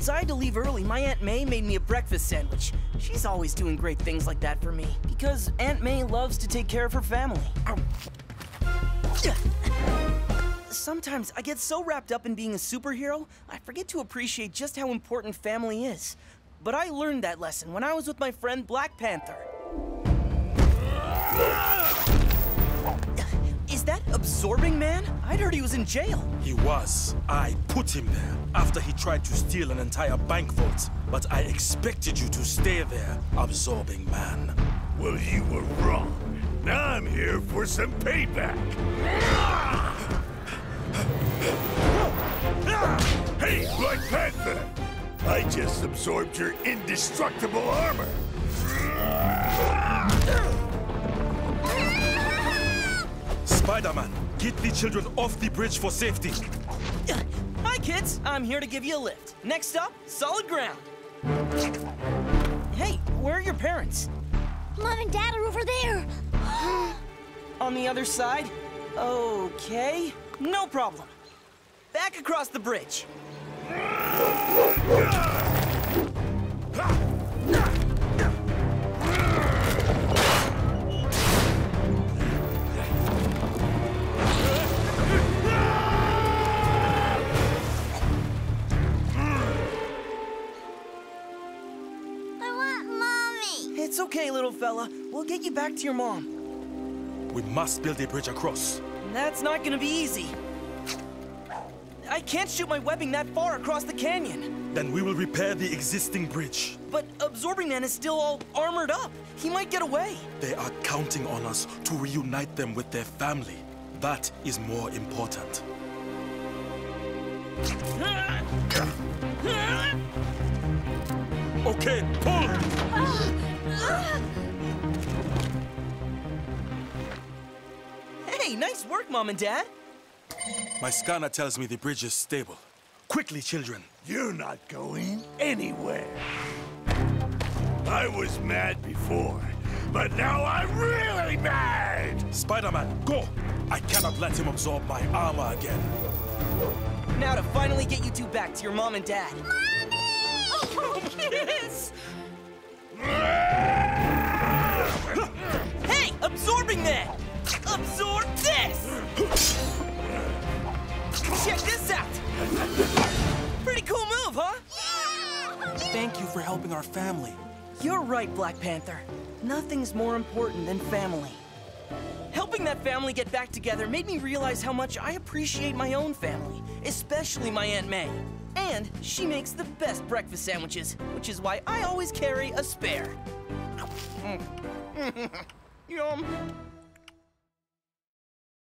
Since I had to leave early, my Aunt May made me a breakfast sandwich. She's always doing great things like that for me, because Aunt May loves to take care of her family. Sometimes I get so wrapped up in being a superhero, I forget to appreciate just how important family is. But I learned that lesson when I was with my friend Black Panther. Is that Absorbing Man? I'd heard he was in jail. He was. I put him there after he tried to steal an entire bank vault. But I expected you to stay there, Absorbing Man. Well, you were wrong. Now I'm here for some payback. Hey, Black Panther! I just absorbed your indestructible armor. Spider-Man, get the children off the bridge for safety. Hi, kids. I'm here to give you a lift. Next up, solid ground. Hey, where are your parents? Mom and Dad are over there. On the other side? Okay, no problem. Back across the bridge. It's okay, little fella. We'll get you back to your mom. We must build a bridge across. That's not gonna be easy. I can't shoot my webbing that far across the canyon. Then we will repair the existing bridge. But Absorbing Man is still all armored up. He might get away. They are counting on us to reunite them with their family. That is more important. Okay, pull! Ah! Hey, nice work, Mom and Dad. My scanner tells me the bridge is stable. Quickly, children. You're not going anywhere. I was mad before, but now I'm really mad! Spider-Man, go! I cannot let him absorb my armor again. Now to finally get you two back to your mom and dad. Mommy! Oh, yes! Thank you for helping our family. You're right, Black Panther. Nothing's more important than family. Helping that family get back together made me realize how much I appreciate my own family, especially my Aunt May. And she makes the best breakfast sandwiches, which is why I always carry a spare. Yum.